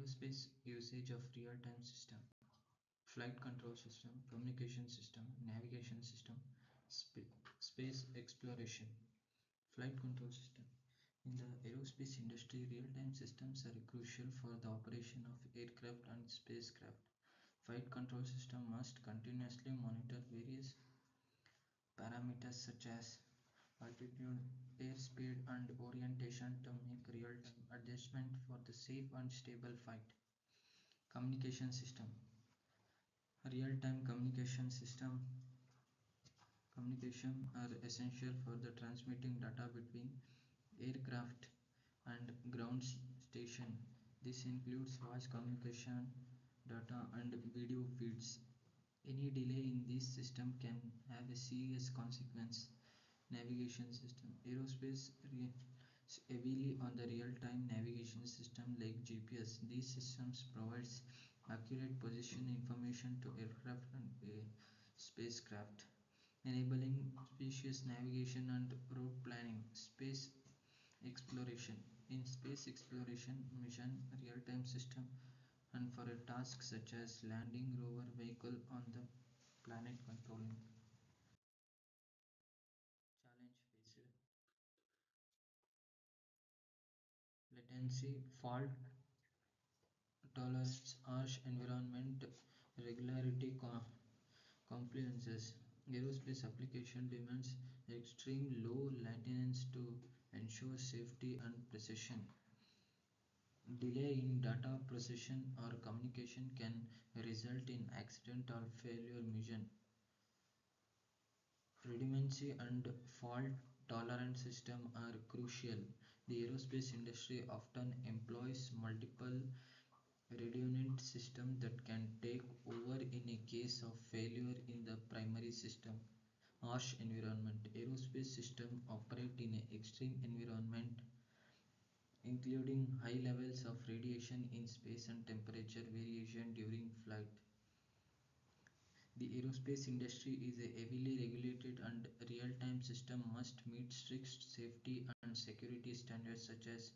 Aerospace usage of real-time system, flight control system, communication system, navigation system, sp space exploration, flight control system. In the aerospace industry, real-time systems are crucial for the operation of aircraft and spacecraft. Flight control system must continuously monitor various parameters such as altitude, airspeed, and orientation to make real-time adjustment safe and stable flight. Communication system. Real-time communication system communication are essential for the transmitting data between aircraft and ground station. This includes voice communication, data and video feeds. Any delay in this system can have a serious consequence. Navigation system. Aerospace heavily on the real-time navigation system like GPS. These systems provides accurate position information to aircraft and spacecraft, enabling spacious navigation and route planning. Space exploration. In space exploration mission, real-time system and for a task such as landing rover vehicle on the planet controlling. Latency, fault tolerance, harsh environment, regularity compliances. Aerospace application demands extreme low latency to ensure safety and precision. Delay in data processing or communication can result in accident or failure mission. Redundancy and fault tolerant system are crucial. The aerospace industry often employs multiple redundant systems that can take over in a case of failure in the primary system. Harsh environment. Aerospace systems operate in an extreme environment including high levels of radiation in space and temperature variation during flight. The aerospace industry is a heavily regulated and real-time system must meet strict safety and security standards such as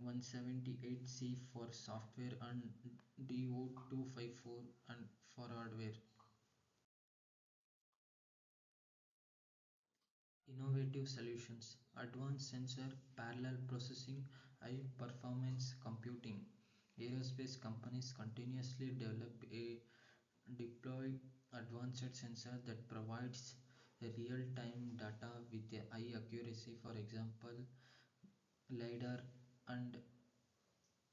178C for software and DO254 and for hardware. Innovative solutions, advanced sensor, parallel processing, high performance computing. Aerospace companies continuously develop deploy advanced sensor that provides real-time data with high accuracy. For example, LiDAR and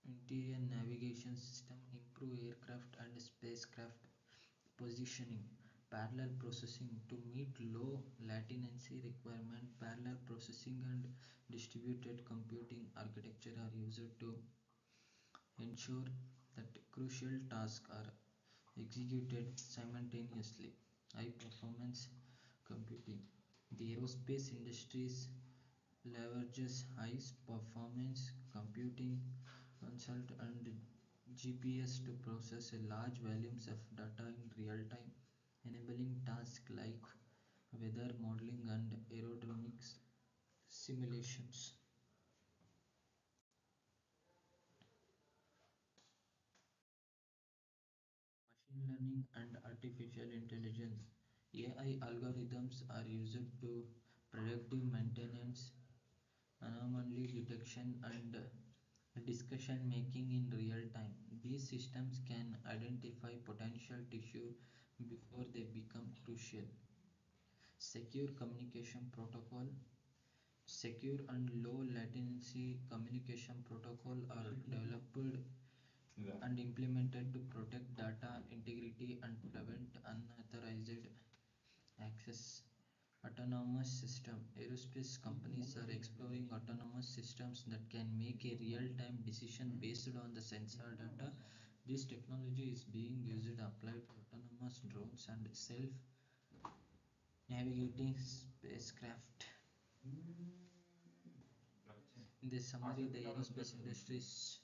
interior navigation system improve aircraft and spacecraft positioning parallel processing to meet low latency requirement parallel processing and distributed computing architecture are used to ensure that crucial tasks are executed simultaneously high performance computing the aerospace industries leverages high performance computing consult and GPS to process large volumes of data in real time enabling tasks like weather modeling and aerodynamics simulations. Learning and artificial intelligence AI algorithms are used to predictive maintenance, anomaly detection and decision making in real time. These systems can identify potential tissue before they become crucial. Secure communication protocol Secure and low latency communication protocol are developed and implemented to protect data integrity and prevent unauthorized access. Autonomous system Aerospace companies are exploring autonomous systems that can make a real-time decision based on the sensor data. This technology is being used applied to autonomous drones and self-navigating spacecraft. Hmm. In this summary, the aerospace industry is